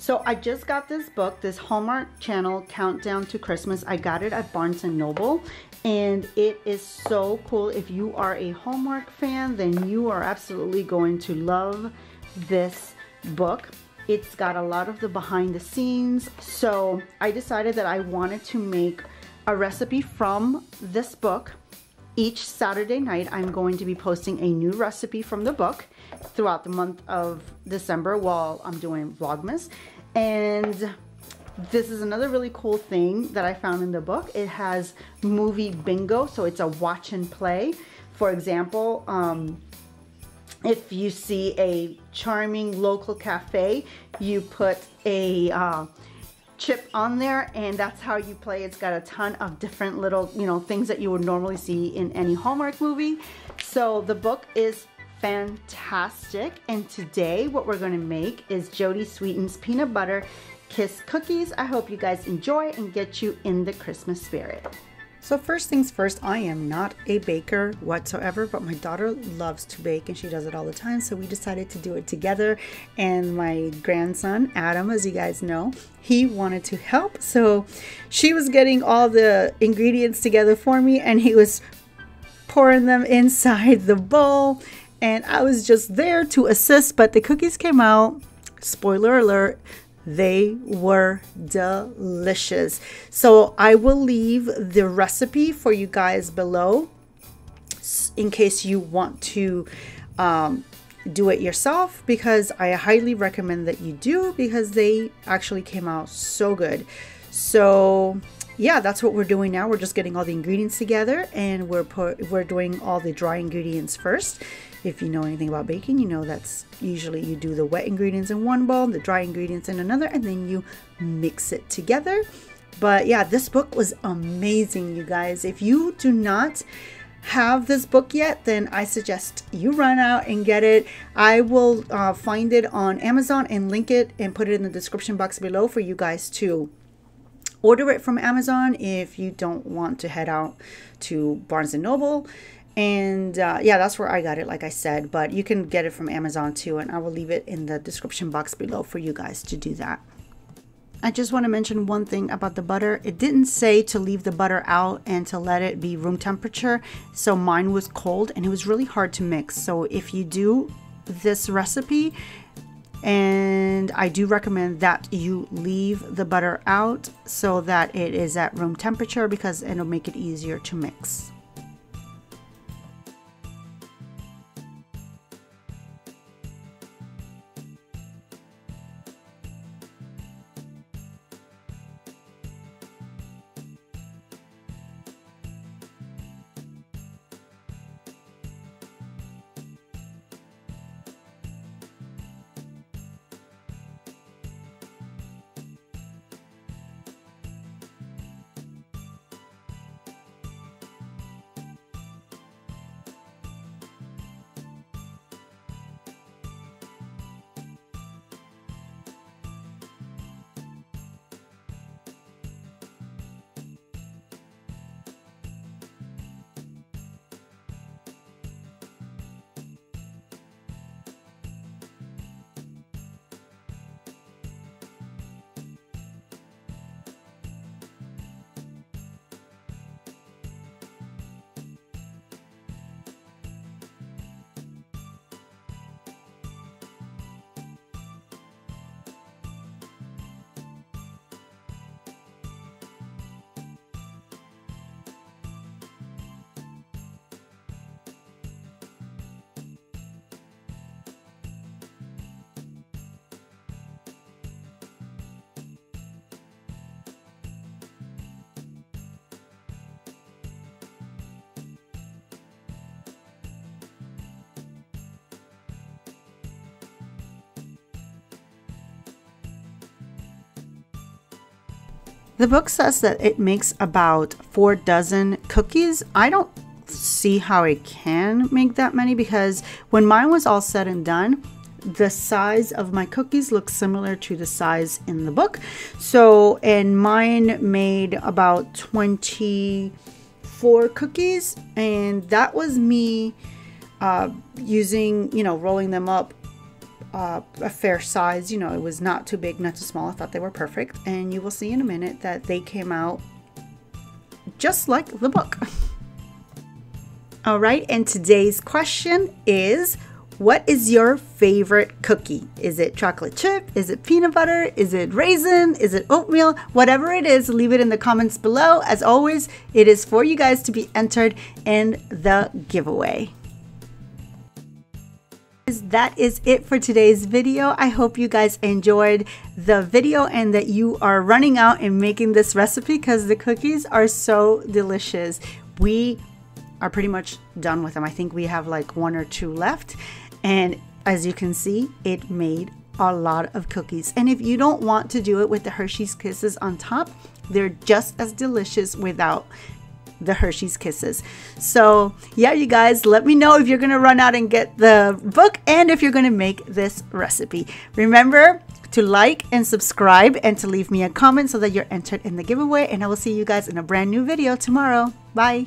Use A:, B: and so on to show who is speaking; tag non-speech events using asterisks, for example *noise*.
A: So I just got this book, this Hallmark Channel Countdown to Christmas. I got it at Barnes & Noble and it is so cool. If you are a Hallmark fan, then you are absolutely going to love this book. It's got a lot of the behind the scenes. So I decided that I wanted to make a recipe from this book. Each Saturday night, I'm going to be posting a new recipe from the book throughout the month of December while I'm doing Vlogmas. And this is another really cool thing that I found in the book. It has movie bingo, so it's a watch and play. For example, um, if you see a charming local cafe, you put a uh, chip on there and that's how you play. It's got a ton of different little, you know, things that you would normally see in any Hallmark movie. So the book is fantastic. And today what we're gonna make is Jodie Sweetin's peanut butter kiss cookies. I hope you guys enjoy and get you in the Christmas spirit. So first things first, I am not a baker whatsoever, but my daughter loves to bake and she does it all the time. So we decided to do it together. And my grandson, Adam, as you guys know, he wanted to help. So she was getting all the ingredients together for me and he was pouring them inside the bowl. And I was just there to assist, but the cookies came out, spoiler alert, they were delicious. So I will leave the recipe for you guys below in case you want to um, do it yourself because I highly recommend that you do because they actually came out so good. So yeah, that's what we're doing now. We're just getting all the ingredients together and we're put, we're doing all the dry ingredients first if you know anything about baking, you know that's usually you do the wet ingredients in one bowl, the dry ingredients in another, and then you mix it together. But yeah, this book was amazing, you guys. If you do not have this book yet, then I suggest you run out and get it. I will uh, find it on Amazon and link it and put it in the description box below for you guys to order it from Amazon if you don't want to head out to Barnes & Noble and uh, yeah that's where i got it like i said but you can get it from amazon too and i will leave it in the description box below for you guys to do that I just want to mention one thing about the butter. It didn't say to leave the butter out and to let it be room temperature. So mine was cold and it was really hard to mix. So if you do this recipe, and I do recommend that you leave the butter out so that it is at room temperature because it'll make it easier to mix. The book says that it makes about four dozen cookies. I don't see how it can make that many because when mine was all said and done, the size of my cookies looks similar to the size in the book. So, and mine made about 24 cookies, and that was me uh, using, you know, rolling them up uh, a fair size. You know, it was not too big, not too small. I thought they were perfect. And you will see in a minute that they came out just like the book. *laughs* All right, and today's question is what is your favorite cookie? Is it chocolate chip? Is it peanut butter? Is it raisin? Is it oatmeal? Whatever it is, leave it in the comments below. As always, it is for you guys to be entered in the giveaway that is it for today's video. I hope you guys enjoyed the video and that you are running out and making this recipe because the cookies are so delicious. We are pretty much done with them. I think we have like one or two left. And as you can see, it made a lot of cookies. And if you don't want to do it with the Hershey's Kisses on top, they're just as delicious without the Hershey's Kisses. So, yeah, you guys, let me know if you're going to run out and get the book and if you're going to make this recipe. Remember to like and subscribe and to leave me a comment so that you're entered in the giveaway. And I will see you guys in a brand new video tomorrow. Bye.